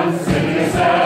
Got a patient,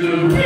to